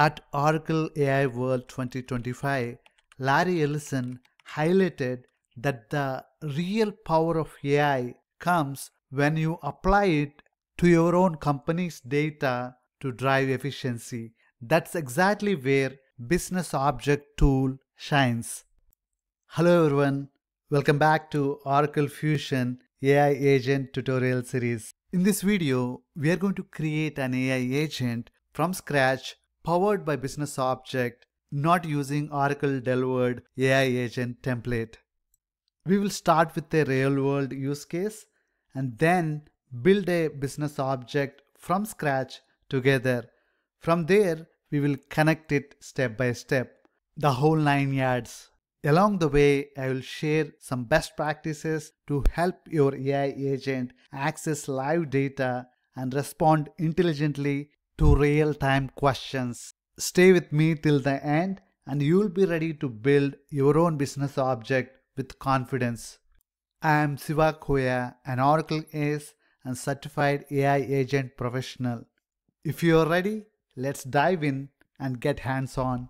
At Oracle AI World 2025, Larry Ellison highlighted that the real power of AI comes when you apply it to your own company's data to drive efficiency. That's exactly where Business Object Tool shines. Hello everyone, welcome back to Oracle Fusion AI Agent tutorial series. In this video, we are going to create an AI agent from scratch powered by Business Object, not using Oracle delivered AI agent template. We will start with a real world use case and then build a business object from scratch together. From there, we will connect it step by step, the whole nine yards. Along the way, I will share some best practices to help your AI agent access live data and respond intelligently to real-time questions. Stay with me till the end and you will be ready to build your own business object with confidence. I am Siva Koya, an Oracle ACE and certified AI agent professional. If you are ready, let's dive in and get hands-on.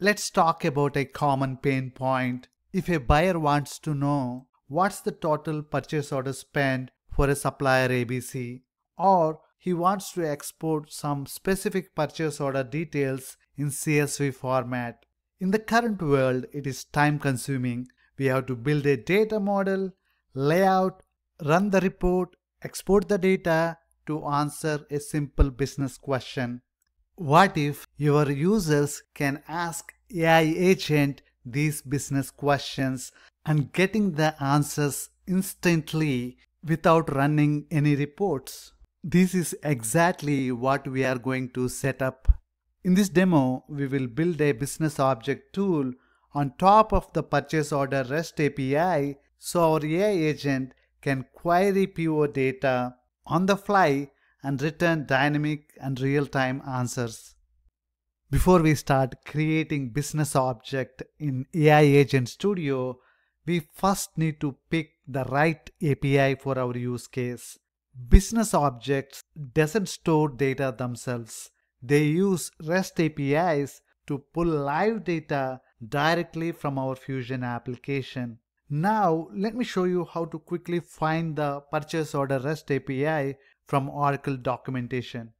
Let's talk about a common pain point. If a buyer wants to know what's the total purchase order spend for a supplier ABC, or he wants to export some specific purchase order details in CSV format. In the current world, it is time consuming. We have to build a data model, layout, run the report, export the data to answer a simple business question. What if your users can ask AI agent these business questions and getting the answers instantly without running any reports? This is exactly what we are going to set up. In this demo, we will build a business object tool on top of the purchase order REST API so our AI agent can query PO data on the fly and return dynamic and real-time answers. Before we start creating business object in AI Agent Studio, we first need to pick the right API for our use case. Business objects doesn't store data themselves. They use REST APIs to pull live data directly from our Fusion application. Now, let me show you how to quickly find the purchase order REST API from Oracle documentation.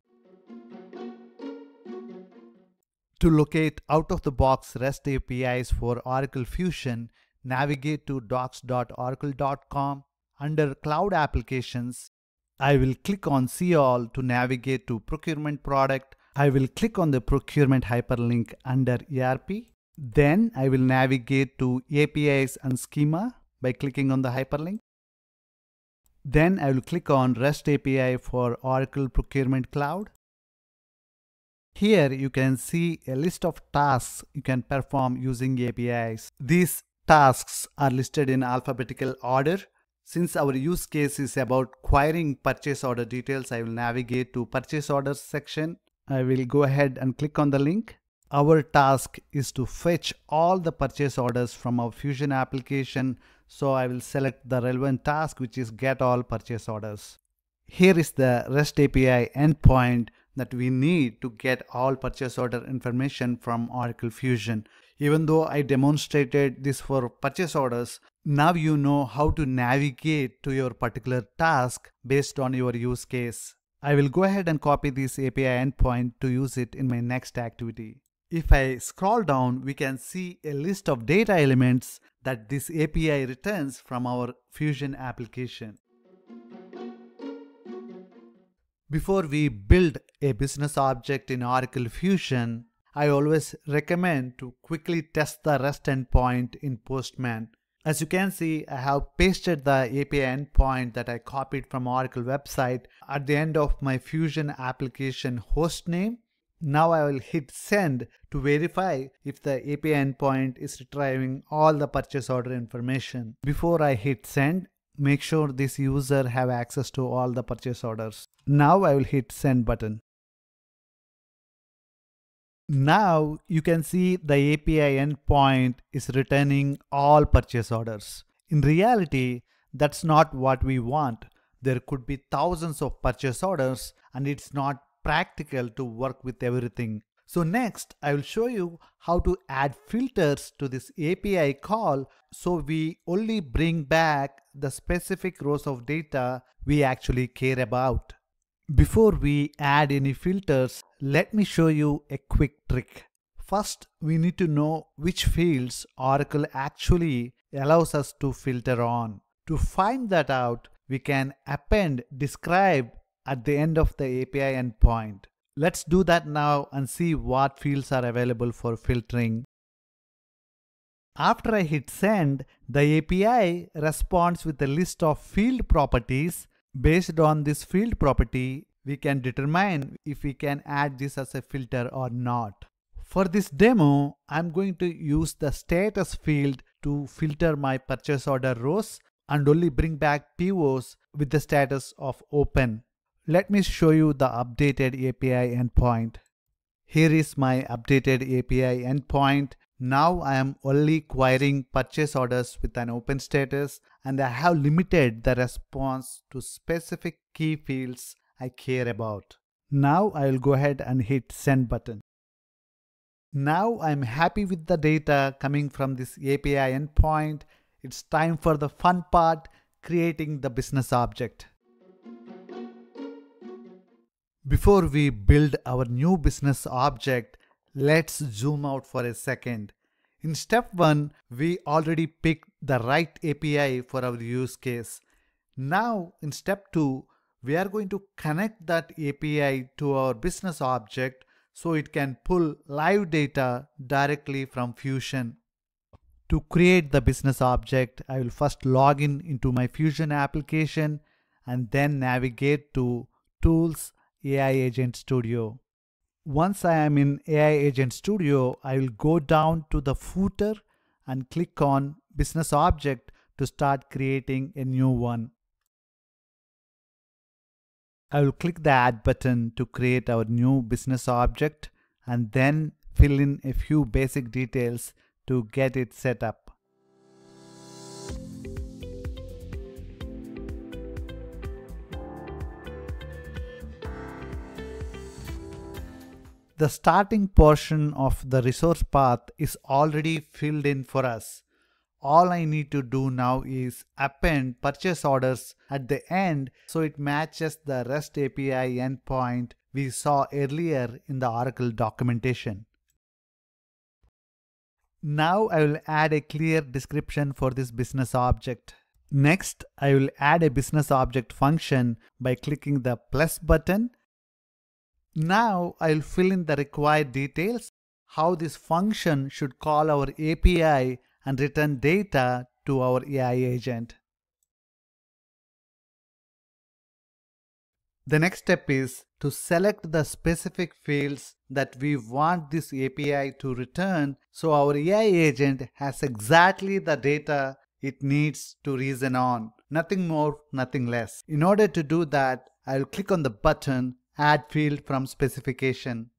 To locate out-of-the-box REST APIs for Oracle Fusion, navigate to docs.oracle.com. Under Cloud Applications, I will click on See All to navigate to Procurement Product. I will click on the Procurement hyperlink under ERP. Then I will navigate to APIs and Schema by clicking on the hyperlink. Then I will click on REST API for Oracle Procurement Cloud. Here you can see a list of tasks you can perform using APIs. These tasks are listed in alphabetical order. Since our use case is about querying purchase order details, I will navigate to purchase orders section. I will go ahead and click on the link. Our task is to fetch all the purchase orders from our Fusion application. So I will select the relevant task, which is get all purchase orders. Here is the REST API endpoint that we need to get all purchase order information from Oracle Fusion. Even though I demonstrated this for purchase orders, now you know how to navigate to your particular task based on your use case. I will go ahead and copy this API endpoint to use it in my next activity. If I scroll down, we can see a list of data elements that this API returns from our Fusion application. Before we build a business object in Oracle Fusion, I always recommend to quickly test the REST endpoint in Postman. As you can see, I have pasted the API endpoint that I copied from Oracle website at the end of my Fusion application host name. Now I will hit send to verify if the API endpoint is retrieving all the purchase order information. Before I hit send, make sure this user have access to all the purchase orders. Now I will hit send button. Now you can see the API endpoint is returning all purchase orders. In reality, that's not what we want. There could be thousands of purchase orders and it's not practical to work with everything. So next, I will show you how to add filters to this API call so we only bring back the specific rows of data we actually care about. Before we add any filters, let me show you a quick trick. First, we need to know which fields Oracle actually allows us to filter on. To find that out, we can append describe at the end of the API endpoint. Let's do that now and see what fields are available for filtering. After I hit send, the API responds with a list of field properties. Based on this field property, we can determine if we can add this as a filter or not. For this demo, I'm going to use the status field to filter my purchase order rows and only bring back POs with the status of open. Let me show you the updated API endpoint. Here is my updated API endpoint. Now I am only querying purchase orders with an open status and I have limited the response to specific key fields I care about. Now I will go ahead and hit send button. Now I'm happy with the data coming from this API endpoint. It's time for the fun part, creating the business object. Before we build our new business object, let's zoom out for a second. In step 1, we already picked the right API for our use case. Now in step 2, we are going to connect that API to our business object so it can pull live data directly from Fusion. To create the business object, I will first log in into my Fusion application and then navigate to Tools AI Agent Studio. Once I am in AI Agent Studio, I will go down to the footer and click on Business Object to start creating a new one. I will click the Add button to create our new business object and then fill in a few basic details to get it set up. The starting portion of the resource path is already filled in for us. All I need to do now is append purchase orders at the end so it matches the REST API endpoint we saw earlier in the Oracle documentation. Now I will add a clear description for this business object. Next, I will add a business object function by clicking the plus button now I'll fill in the required details, how this function should call our API and return data to our AI agent. The next step is to select the specific fields that we want this API to return so our AI agent has exactly the data it needs to reason on. Nothing more, nothing less. In order to do that, I'll click on the button Add field from specification.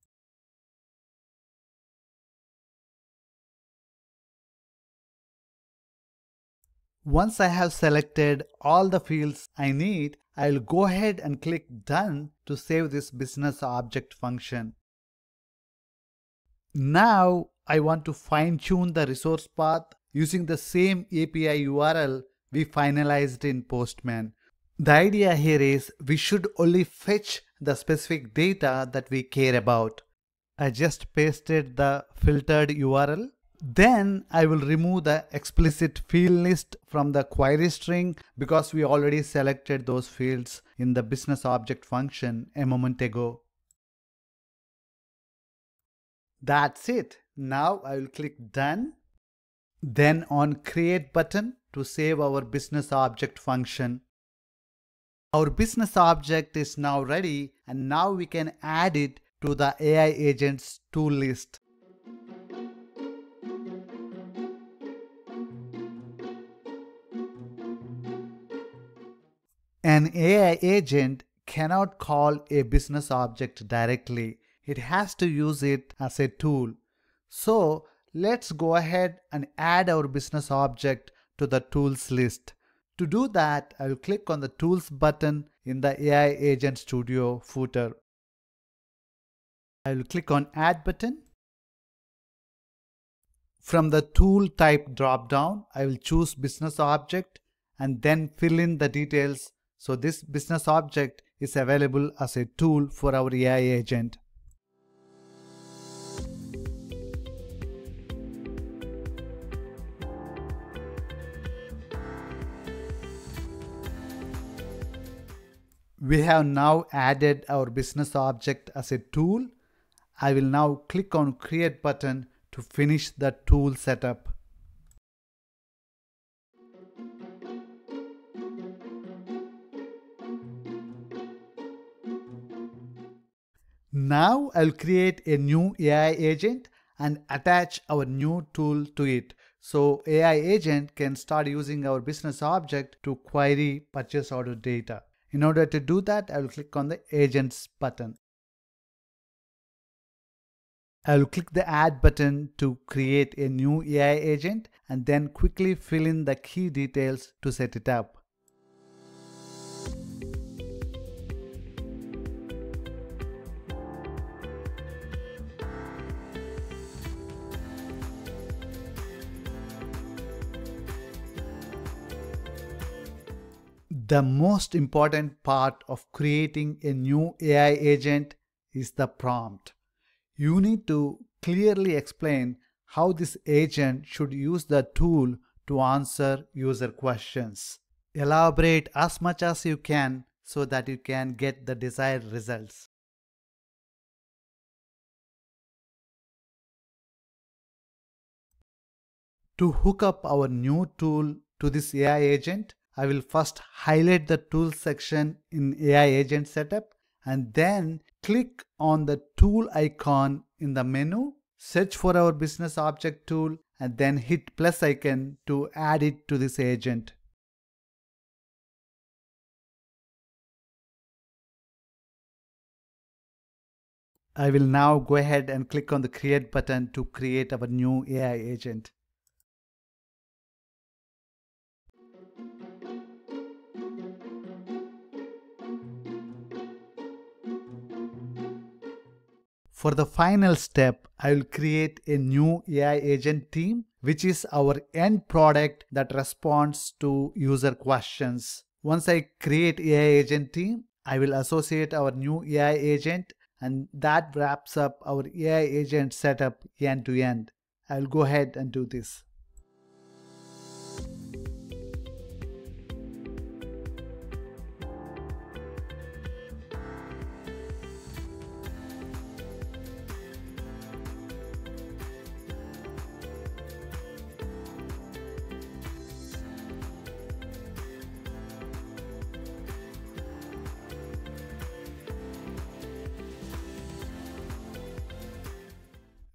Once I have selected all the fields I need, I will go ahead and click Done to save this business object function. Now I want to fine tune the resource path using the same API URL we finalized in Postman. The idea here is we should only fetch the specific data that we care about. I just pasted the filtered URL. Then I will remove the explicit field list from the query string because we already selected those fields in the business object function a moment ago. That's it. Now I will click done. Then on create button to save our business object function. Our business object is now ready and now we can add it to the AI agents tool list. An AI agent cannot call a business object directly. It has to use it as a tool. So let's go ahead and add our business object to the tools list. To do that, I will click on the Tools button in the AI Agent Studio footer. I will click on Add button. From the Tool Type drop-down, I will choose Business Object and then fill in the details so this business object is available as a tool for our AI agent. We have now added our business object as a tool. I will now click on create button to finish the tool setup. Now I'll create a new AI agent and attach our new tool to it. So AI agent can start using our business object to query purchase order data. In order to do that, I will click on the agents button. I will click the add button to create a new AI agent and then quickly fill in the key details to set it up. The most important part of creating a new AI agent is the prompt. You need to clearly explain how this agent should use the tool to answer user questions. Elaborate as much as you can so that you can get the desired results. To hook up our new tool to this AI agent, I will first highlight the Tools section in AI Agent Setup and then click on the tool icon in the menu, search for our business object tool and then hit plus icon to add it to this agent. I will now go ahead and click on the create button to create our new AI agent. For the final step, I will create a new AI agent team, which is our end product that responds to user questions. Once I create AI agent team, I will associate our new AI agent and that wraps up our AI agent setup end to end. I'll go ahead and do this.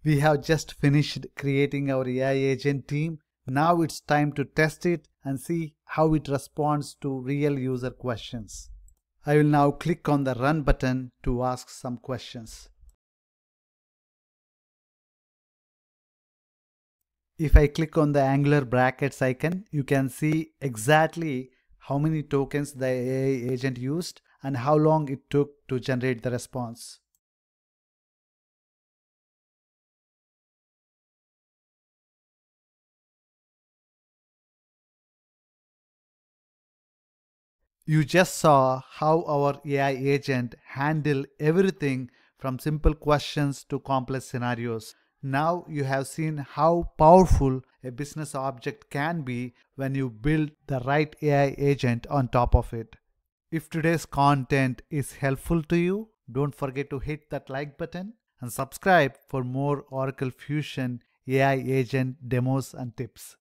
We have just finished creating our AI agent team. Now it's time to test it and see how it responds to real user questions. I will now click on the run button to ask some questions. If I click on the angular brackets icon, you can see exactly how many tokens the AI agent used and how long it took to generate the response. You just saw how our AI agent handle everything from simple questions to complex scenarios. Now you have seen how powerful a business object can be when you build the right AI agent on top of it. If today's content is helpful to you, don't forget to hit that like button and subscribe for more Oracle Fusion AI agent demos and tips.